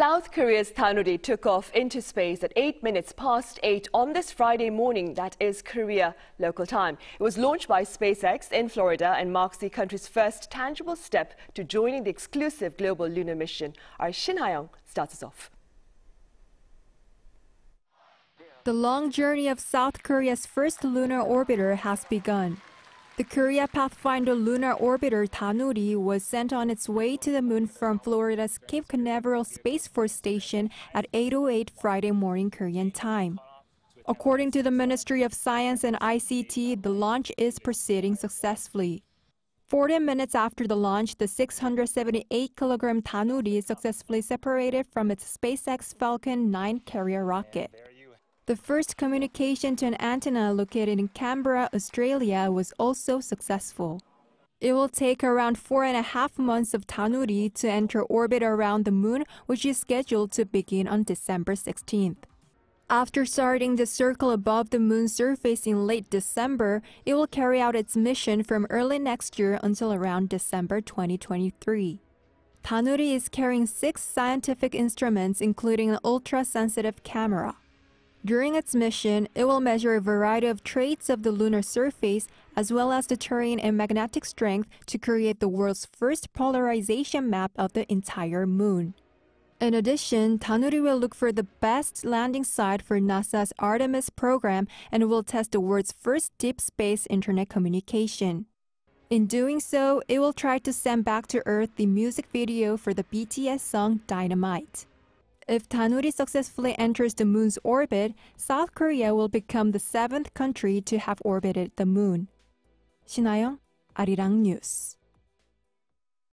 South Korea's Danuri took off into space at 8 minutes past 8 on this Friday morning, that is Korea local time. It was launched by SpaceX in Florida and marks the country's first tangible step to joining the exclusive global lunar mission. Our Shin Ha-young starts us off. The long journey of South Korea's first lunar orbiter has begun. The Korea Pathfinder lunar orbiter Danuri was sent on its way to the moon from Florida's Cape Canaveral Space Force Station at 8:08 Friday morning Korean time. According to the Ministry of Science and ICT, the launch is proceeding successfully. 40 minutes after the launch, the 678 kilogram Danuri successfully separated from its SpaceX Falcon 9 carrier rocket. The first communication to an antenna located in Canberra, Australia was also successful. It will take around four and a half months of Danuri to enter orbit around the moon, which is scheduled to begin on December 16th. After starting the circle above the moon's surface in late December, it will carry out its mission from early next year until around December 2023. Danuri is carrying six scientific instruments, including an ultra sensitive camera. During its mission, it will measure a variety of traits of the lunar surface as well as the terrain and magnetic strength to create the world's first polarization map of the entire moon. In addition, Danuri will look for the best landing site for NASA's Artemis program and will test the world's first deep space internet communication. In doing so, it will try to send back to Earth the music video for the BTS song Dynamite if Danuri successfully enters the moon's orbit, South Korea will become the seventh country to have orbited the moon. 신하영 Arirang News.